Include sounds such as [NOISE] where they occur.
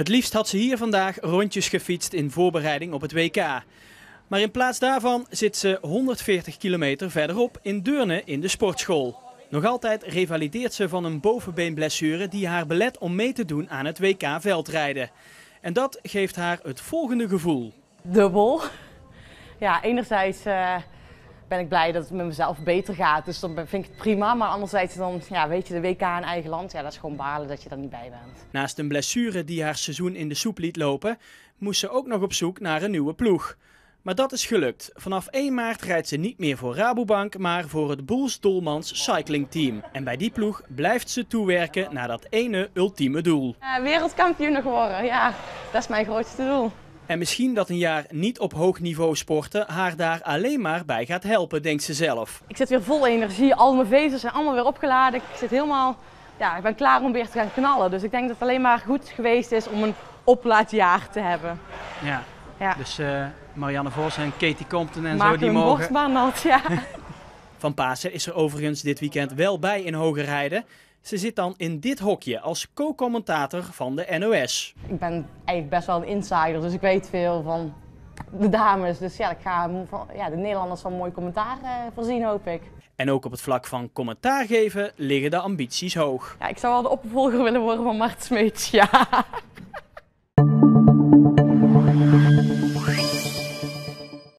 Het liefst had ze hier vandaag rondjes gefietst in voorbereiding op het WK. Maar in plaats daarvan zit ze 140 kilometer verderop in Deurne in de sportschool. Nog altijd revalideert ze van een bovenbeenblessure die haar belet om mee te doen aan het WK veldrijden. En dat geeft haar het volgende gevoel. Dubbel. Ja, enerzijds uh, ben ik blij dat het met mezelf beter gaat, dus dan vind ik het prima. Maar anderzijds dan, ja, weet je, de WK in eigen land, ja, dat is gewoon balen dat je er niet bij bent. Naast een blessure die haar seizoen in de soep liet lopen, moest ze ook nog op zoek naar een nieuwe ploeg. Maar dat is gelukt. Vanaf 1 maart rijdt ze niet meer voor Rabobank, maar voor het Boels Dolmans Cycling Team. En bij die ploeg blijft ze toewerken naar dat ene ultieme doel. Uh, wereldkampioen geworden, ja, dat is mijn grootste doel. En misschien dat een jaar niet op hoog niveau sporten haar daar alleen maar bij gaat helpen, denkt ze zelf. Ik zit weer vol energie, al mijn vezels zijn allemaal weer opgeladen. Ik zit helemaal, ja, ik ben klaar om weer te gaan knallen. Dus ik denk dat het alleen maar goed geweest is om een oplaadjaar te hebben. Ja, ja. dus uh, Marianne Vos en Katie Compton en Maak zo, die een mogen... nat, ja. [LAUGHS] Van Pasen is er overigens dit weekend wel bij in Hogerheide. Ze zit dan in dit hokje als co-commentator van de NOS. Ik ben eigenlijk best wel een insider, dus ik weet veel van de dames. Dus ja, ik ga ja, de Nederlanders van mooi commentaar uh, voorzien, hoop ik. En ook op het vlak van commentaar geven liggen de ambities hoog. Ja, ik zou wel de opvolger willen worden van Mart Smeets, ja.